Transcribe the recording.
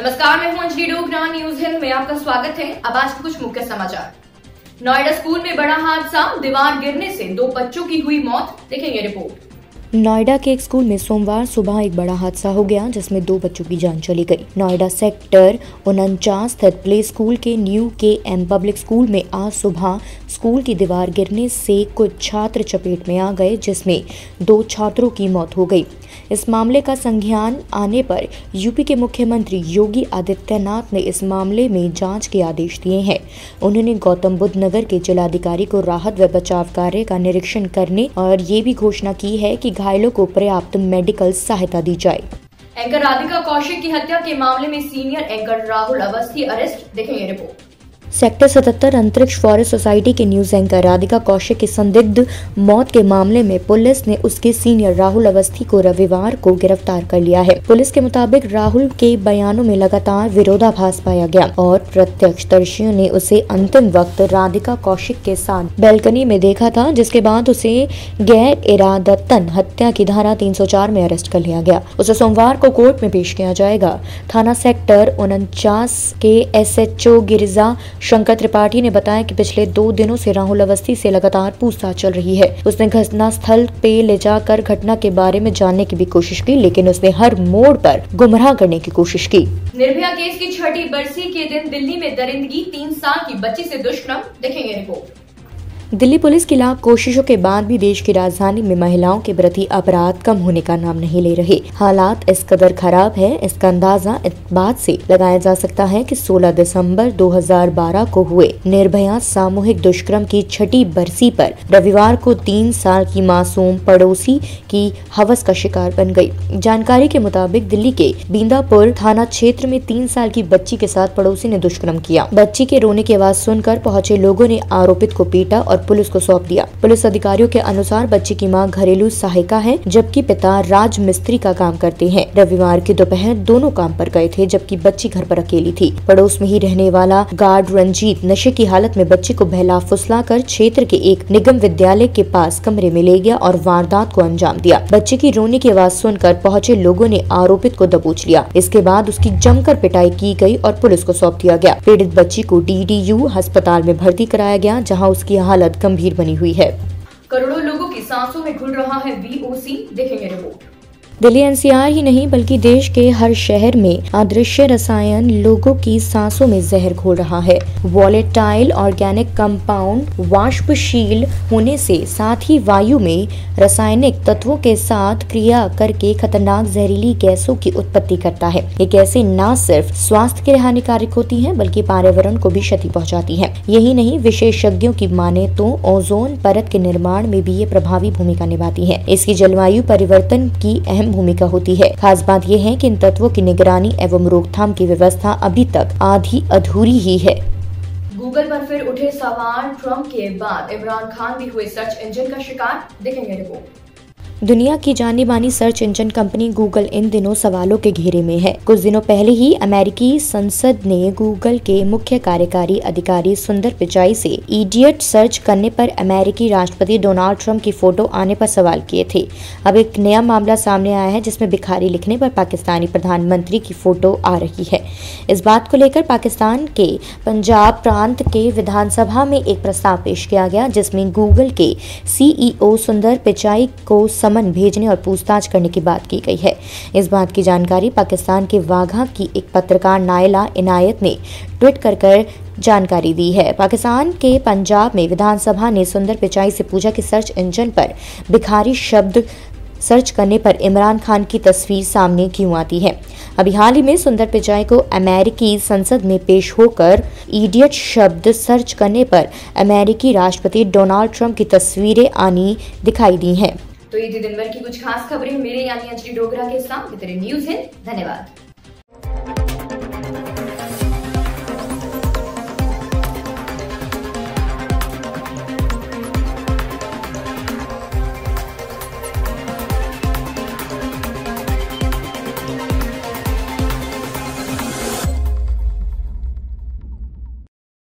नमस्कार, मैं हूँ अंजलि डोगरा, न्यूज़ हिंद में आपका स्वागत है। अब आज कुछ मुख्य समाचार। नोएडा स्कूल में बड़ा हादसा, दीवार गिरने से दो बच्चों की हुई मौत, देखेंगे रिपोर्ट। नोएडा के एक स्कूल में सोमवार सुबह एक बड़ा हादसा हो गया, जिसमें दो बच्चों की जान चली गई। नोएडा सेक्टर उनचास स्थित प्ले स्कूल के new K M public school में आज सुबह स्कूल की दीवार गिरने से कुछ छात्र चपेट में आ गए, जिसमें दो छात्रों की मौत हो गई। इस मामले का संज्ञान आने पर यूपी के मुख्यमंत्री योगी आदित्यनाथ ने इस मामले में जाँच के आदेश दिए हैं। उन्होंने गौतम बुद्ध नगर के जिलाधिकारी को राहत व बचाव कार्य का निरीक्षण करने और ये भी घोषणा की है कि घायलों को पर्याप्त मेडिकल सहायता दी जाए। एंकर राधिका कौशिक की हत्या के मामले में senior anchor Rahul Awasthi arrest. देखेंगे report. Sector 77 Antriksh forest society के न्यूज़ एंकर राधिका कौशिक की संदिग्ध मौत के मामले में पुलिस ने उसके सीनियर राहुल अवस्थी को रविवार को गिरफ़्तार कर लिया है। पुलिस के मुताबिक राहुल के बयानों में लगातार विरोधाभास पाया गया और प्रत्यक्षदर्शियों ने उसे अंतिम वक्त राधिका कौशिक के साथ बैल्कनी में देखा था, जिसके बाद उसे गैर इरादतन हत्या की धारा 304 में अरेस्ट कर लिया गया। उसे सोमवार को कोर्ट में पेश किया जाएगा। थाना सेक्टर उनचास के एस गिरिजा शंकर त्रिपाठी ने बताया कि पिछले दो दिनों से राहुल अवस्थी से लगातार पूछताछ चल रही है। उसने घटना स्थल पे ले जाकर घटना के बारे में जानने की भी कोशिश की, लेकिन उसने हर मोड़ पर गुमराह करने की कोशिश की। निर्भया केस की छठी बरसी के दिन दिल्ली में दरिंदगी, तीन साल की बच्ची ऐसी दुष्कर्म, देखेंगे रिपोर्ट। दिल्ली पुलिस की लाख कोशिशों के बाद भी देश की राजधानी में महिलाओं के प्रति अपराध कम होने का नाम नहीं ले रहे। हालात इस कदर खराब है, इसका अंदाज़ा इस बात से लगाया जा सकता है कि 16 दिसंबर 2012 को हुए निर्भया सामूहिक दुष्कर्म की छठी बरसी पर रविवार को तीन साल की मासूम पड़ोसी की हवस का शिकार बन गई। जानकारी के मुताबिक दिल्ली के बींदापुर थाना क्षेत्र में तीन साल की बच्ची के साथ पड़ोसी ने दुष्कर्म किया। बच्ची के रोने की आवाज़ सुनकर पहुँचे लोगों ने आरोपित को पीटा और पुलिस को सौंप दिया। पुलिस अधिकारियों के अनुसार बच्ची की माँ घरेलू सहायिका है, जबकि पिता राज मिस्त्री का काम करते हैं। रविवार की दोपहर दोनों काम पर गए थे, जबकि बच्ची घर पर अकेली थी। पड़ोस में ही रहने वाला गार्ड रंजीत नशे की हालत में बच्ची को बहला फुसला कर क्षेत्र के एक निगम विद्यालय के पास कमरे में ले गया और वारदात को अंजाम दिया। बच्चे की रोने की आवाज़ सुनकर पहुँचे लोगों ने आरोपित को दबोच लिया। इसके बाद उसकी जमकर पिटाई की गई और पुलिस को सौंप दिया गया। पीड़ित बच्ची को डी अस्पताल में भर्ती कराया गया, जहाँ उसकी हालत गंभीर बनी हुई है। करोड़ों लोगों की सांसों में घुल रहा है वीओसी देखेंगे रिपोर्ट। दिल्ली एनसीआर ही नहीं, बल्कि देश के हर शहर में अदृश्य रसायन लोगों की सांसों में जहर घोल रहा है। वॉलेटाइल ऑर्गेनिक कंपाउंड वाष्पशील होने से साथ ही वायु में रासायनिक तत्वों के साथ क्रिया करके खतरनाक जहरीली गैसों की उत्पत्ति करता है। ये गैसें न सिर्फ़ स्वास्थ्य के लिए हानिकारक होती है, बल्कि पर्यावरण को भी क्षति पहुँचाती है। यही नहीं, विशेषज्ञों की माने तो ओजोन परत के निर्माण में भी ये प्रभावी भूमिका निभाती है। इसकी जलवायु परिवर्तन की अहम भूमिका होती है। खास बात यह है कि इन तत्वों की निगरानी एवं रोकथाम की व्यवस्था अभी तक आधी अधूरी ही है। गूगल पर फिर उठे सवाल ट्रंप के बाद इमरान खान भी हुए सर्च इंजन का शिकार। देखेंगे रिपोर्ट। दुनिया की जानी मानी सर्च इंजन कंपनी गूगल इन दिनों सवालों के घेरे में है। कुछ दिनों पहले ही अमेरिकी संसद ने गूगल के मुख्य कार्यकारी अधिकारी सुंदर पिचाई से इडियट सर्च करने पर अमेरिकी राष्ट्रपति डोनाल्ड ट्रंप की फ़ोटो आने पर सवाल किए थे। अब एक नया मामला सामने आया है, जिसमें भिखारी लिखने पर पाकिस्तानी प्रधानमंत्री की फ़ोटो आ रही है। इस बात को लेकर पाकिस्तान के पंजाब प्रांत के विधानसभा में एक प्रस्ताव पेश किया गया, जिसमें गूगल के सीईओ सुंदर पिचाई को समन भेजने और पूछताछ करने की बात की गई है। इस बात की जानकारी पाकिस्तान के वाघा की एक पत्रकार नायला इनायत ने ट्वीट कर कर जानकारी दी है। पाकिस्तान के पंजाब में विधानसभा ने सुंदर पिचाई से पूछा कि सर्च इंजन पर भिखारी शब्द सर्च करने पर इमरान खान की तस्वीर सामने क्यों आती है? अभी हाल ही में सुंदर पिचाई को अमेरिकी संसद में पेश होकर इडियट शब्द सर्च करने पर अमेरिकी राष्ट्रपति डोनाल्ड ट्रंप की तस्वीरें आनी दिखाई दी हैं। तो ये थी दिन भर की कुछ खास खबरें। मेरे यानी अंजलि डोगरा के साथ। न्यूज़ है। धन्यवाद।